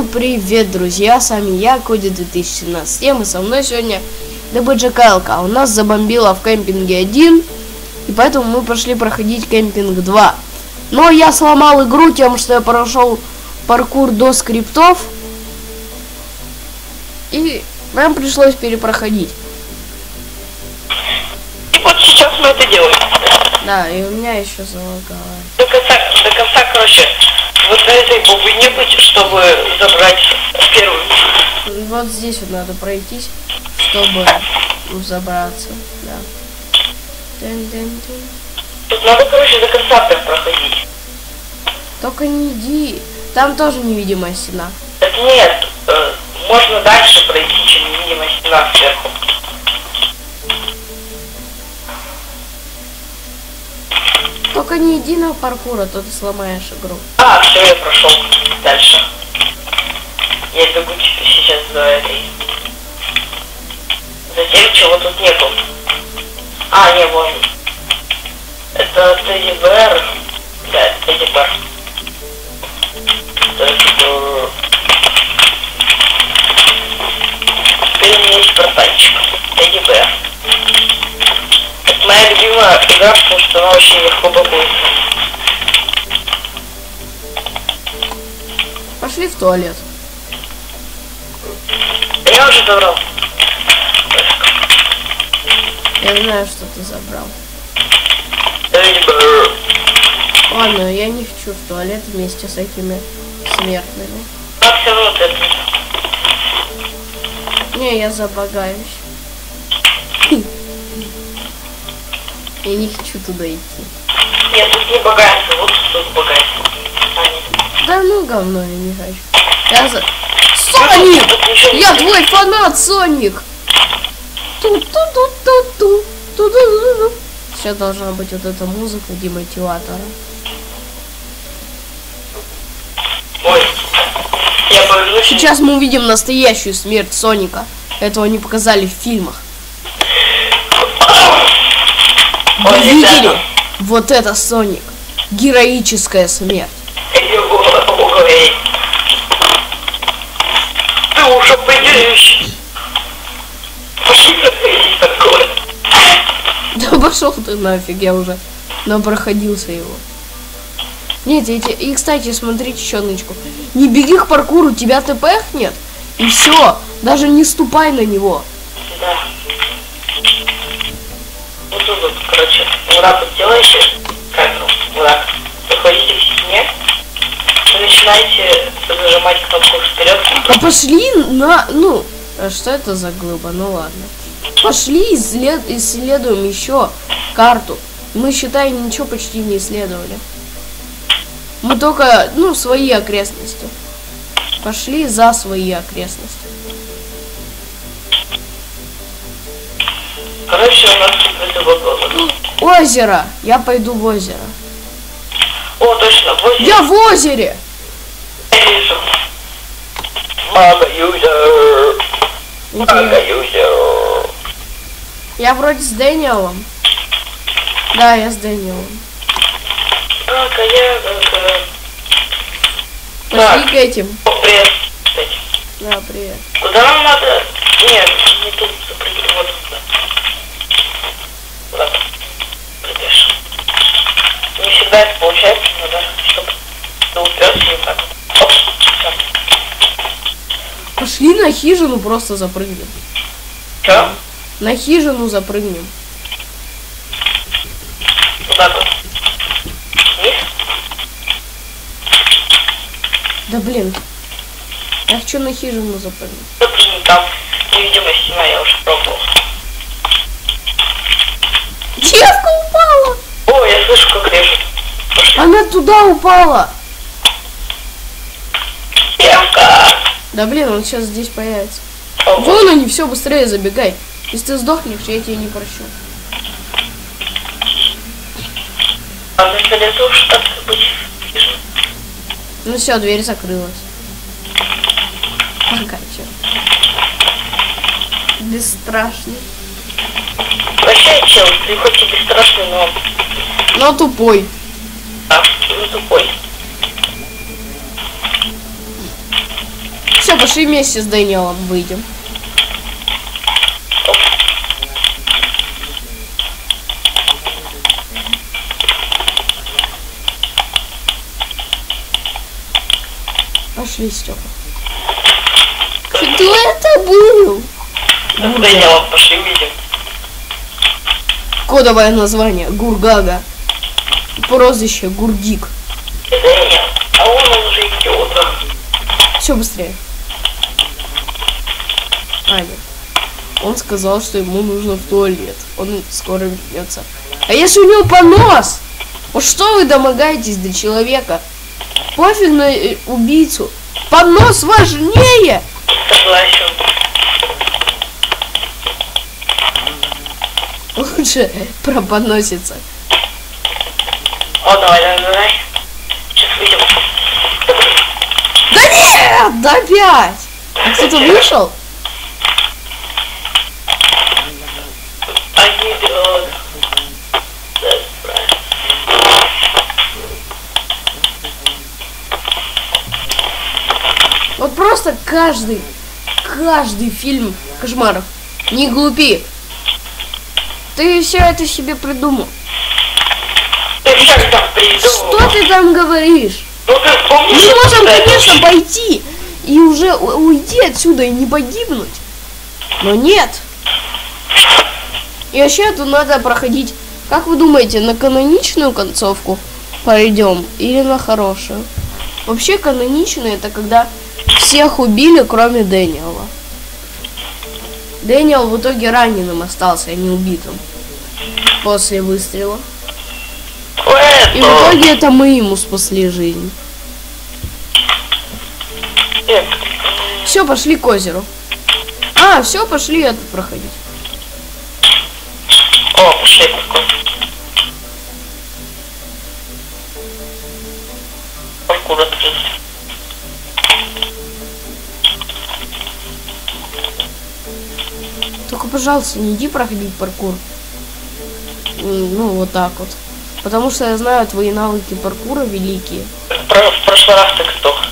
Всем привет, друзья! С вами я, Коди 2017. И мы со мной сегодня ДБДЖКЛК. У нас забомбило в кемпинге 1, и поэтому мы пошли проходить кемпинг 2. Но я сломал игру тем, что я прошел паркур до скриптов. И нам пришлось перепроходить. И вот сейчас мы это делаем. Да, и у меня еще залагало. До конца, до конца, короче, вот на этой бобыне быть, чтобы забрать первую. Вот здесь вот надо пройтись, чтобы забраться. Да. Дын-дын-дын. Тут надо, короче, до конца прям проходить. Только не иди. Там тоже невидимая стена. Так нет, э, можно дальше пройти, чем невидимая Только не иди на паркур, а то ты сломаешь игру. А, все, я прошел дальше. Я бегу теперь сейчас за этой. Затем чего тут нету. А, не, вон. Это Тедди Бэр. Да, это Тедди Бэр. То есть, э, Теперь у меня есть портальчик. Тедди Бэр. Это моя любимая игра, потому что она очень легко багуется. Туалет. Я уже забрал. Я знаю, что ты забрал. Ладно, я не хочу в туалет вместе с этими смертными. Не, я забагаюсь. Я не хочу туда идти. Нет, тут не богатство, вот тут богатство. Да ну говно, я не хочу. Я за... Соник! Я твой фанат, Соник! Ту-ту-ту-ту-ту. Ту-ту-ту-ту. Сейчас должна быть вот эта музыка демотиватора. Ой. Я повернусь. Сейчас мы увидим настоящую смерть Соника. Этого не показали в фильмах. Вы видели? Вот это Соник. Героическая смерть. Ой. Ты уже поделишь. такое? Да пошел ты нафиг, я уже напроходился его. Нет, эти... и кстати, смотрите еще нычку. Не беги к паркуру, тебя ТП нет. И все, даже не ступай на него. Да. Вот тут короче, вот так вы начинаете зажимать кнопку вперед. А пошли на... Ну, а что это за глыба? Ну ладно. Пошли исслед... исследуем еще карту. Мы, считай, ничего почти не исследовали. Мы только, ну, свои окрестности. Пошли за свои окрестности. Короче, у нас тут это вот Озеро! Я пойду в озеро. О, точно, возле Я в озере! Вижу. Мага юзер. Мага Интересно. юзер. Я вроде с Дэниелом. Да, я с Дэниелом. Мага ягодка. Пошли к этим. Привет. Да, привет. Куда нам надо? Нет, не тут вот туда. Так. Прыгаешь. Не всегда это получается, надо, чтобы ты уперся и. Оп, так. Пошли на хижину просто запрыгнем. Чё? На хижину запрыгнем. Вниз? Да блин. Я хочу на хижину запрыгнуть. Запрыгни там. Невидимая стена, я уже пробовал. Девка упала! О, я слышу, как режет. Она туда упала! Девка! Да блин, он сейчас здесь появится. Вон они, все, быстрее забегай. Если ты сдохнешь, я тебя не прощу. А. Ну все, дверь закрылась. Пока, чё. Бесстрашный. Прощай, чел, ты хоть и бесстрашный, но Но тупой. да, ну тупой. Все, пошли вместе с Дэниелом выйдем. Пошли, Степа. Кто это был? С Дэниелом пошли увидим. Кодовое название Гургага. Прозвище Гурдик. Дэниел, а он уже идиот. Все быстрее. Аня. Он сказал, что ему нужно в туалет. Он скоро вернется. А если у него понос? Вот что вы домогаетесь до человека? Пофиг на э, убийцу. Понос важнее! Согласен. Лучше пропоносится. О, давай, давай, давай. Сейчас выйдем. Да нет! Да опять! А кто-то вышел? Они идут. Да, правильно. Вот просто каждый, каждый фильм кошмаров. Не глупи. Ты все это себе придумал. Ты? Что ты там говоришь? Ну ты Мы что можем, конечно, это- пойти и уже уйти отсюда и не погибнуть. Но нет. И вообще это надо проходить. Как вы думаете, на каноничную концовку пойдем или на хорошую? Вообще каноничная это когда всех убили, кроме Дэниела. Дэниел в итоге раненым остался, а не убитым. После выстрела. И в Это... итоге это мы ему спасли жизнь. Все, пошли к озеру. А, все, пошли этот проходить. О, пошли. Только, пожалуйста, не иди проходить паркур. Ну, вот так вот. Потому что я знаю твои навыки паркура великие. Про- в прошлый раз так сдох.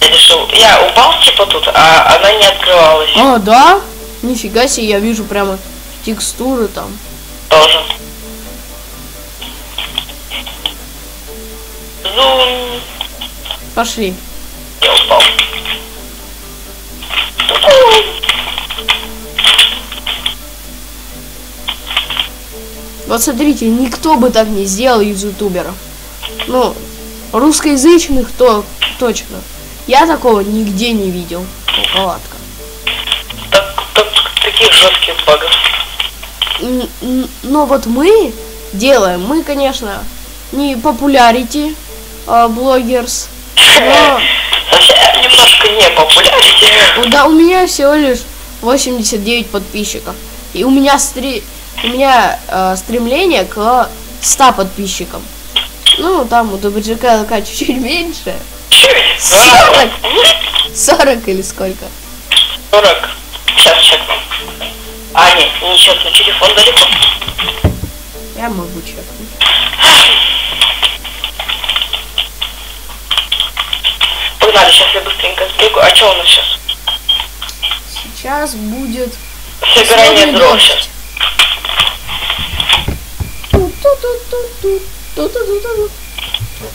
Я решил... Я упал типа тут, а она не открывалась. А, да? Нифига себе, я вижу прямо текстуры там. Тоже. Зум. Пошли. Вот смотрите, никто бы так не сделал из ютуберов. Ну, русскоязычных то точно. Я такого нигде не видел. Палатка. Так, так, таких жестких багов. Но вот мы делаем, мы, конечно, не популярити блогерс, но немножко не популярите. Ну да, у меня всего лишь 89 подписчиков. И у меня стри... у меня э, стремление к 100 подписчикам. Ну, там у ДБЖК ЛК чуть-чуть меньше. Чуть. Сорок. 40 или сколько. 40. Сейчас чекну. А, нет, не чекну, телефон далеко. Я могу чекнуть. Погнали, сейчас я быстренько сбегу. А что у нас сейчас? Сейчас будет Собирание дров сейчас.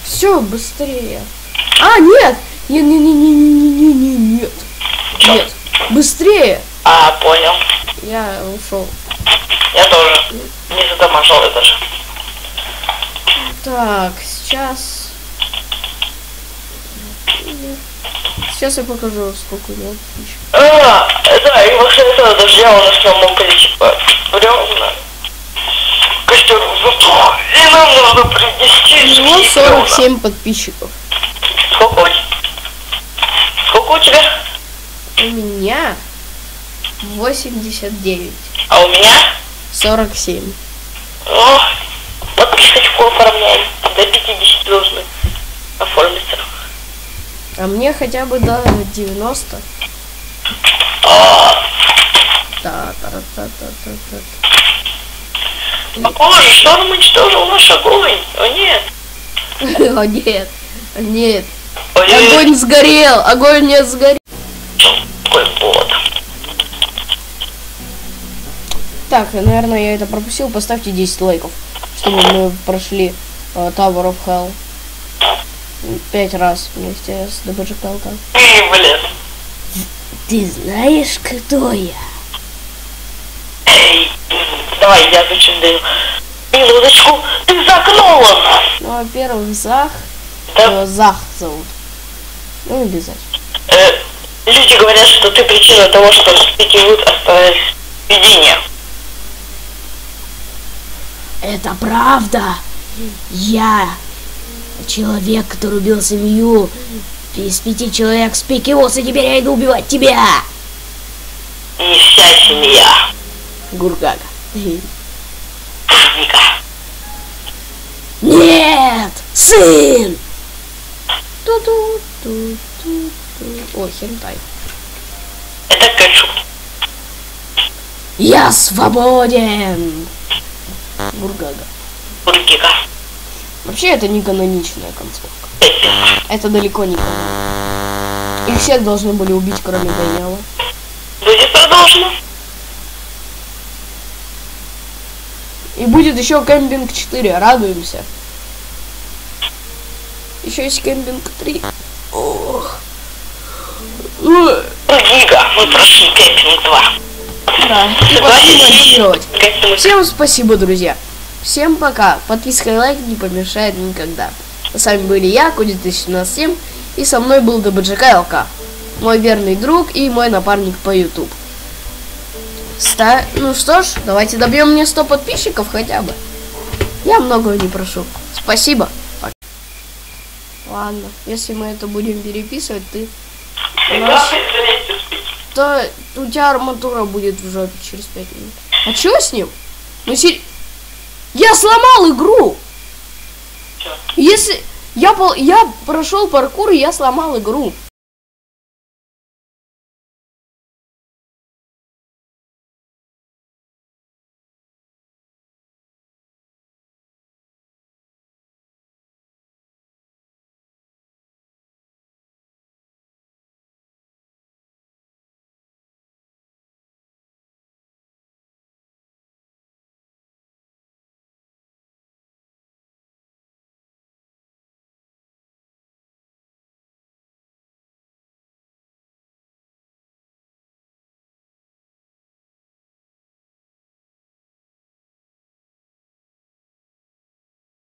Все, быстрее. А, нет! Нет, нет, нет, нет, нет, нет, нет. Чё? Нет. Быстрее! А, понял. Я ушел. Я тоже. Не задамажил я даже. Так, сейчас. Сейчас я покажу, сколько у него. А, да, и после этого дождя у нас намокли, типа, бревна. Костер затух. И нам нужно принести У него сухие бревна. 47 подписчиков. Сколько у тебя? Сколько у тебя? У меня 89. А у меня? 47. Ну, подписочку оформляем. До 50 должны оформиться. А мне хотя бы до 90. А, та та та та та та Похоже, шторм уничтожил наш огонь. О нет. О нет, нет. О, нет. Огонь сгорел, огонь не сгорел. Какой? Так, наверное, я это пропустил. Поставьте 10 лайков, чтобы мы прошли э, Tower of Hell. Пять раз вместе с. Эй, блин. Ты знаешь, кто я? Давай, я зачем даю? Минуточку, ты загнул он. Ну, во-первых, Зах. Да, Его Зах зовут. Ну, обязательно. э, люди говорят, что ты причина того, что Спики Вуд остались в видении. Это правда. Я человек, который убил семью из пяти человек с Пикиоса, теперь я иду убивать тебя. И вся семья. Гургага. Ника. Нет, сын. Ту-ту-ту-ту-ту. О, хентай. Это Кэчу. Я свободен. Гургага. Бургика. Вообще это не каноничная концовка. Это далеко не канонично. Их всех должны были убить, кроме Даниэла. Будет продолжено. И будет еще кемпинг 4, радуемся. Еще есть кемпинг 3. Ох. Бургика. Мы прошли кемпинг 2. Да, и пошли монтировать. Всем спасибо, друзья. Всем пока. Подписка и лайк не помешает никогда. С вами были я, Коди 1017, и со мной был ДБЖК ЛК. Мой верный друг и мой напарник по YouTube. Ста... Ну что ж, давайте добьем мне 100 подписчиков хотя бы. Я многого не прошу. Спасибо. Пока. Ладно, если мы это будем переписывать, ты... У нас... То у тебя арматура будет в жопе через 5 минут. А чё с ним? Ну сер... Я сломал игру! Чё? Если... Я, пол... я прошел паркур, и я сломал игру.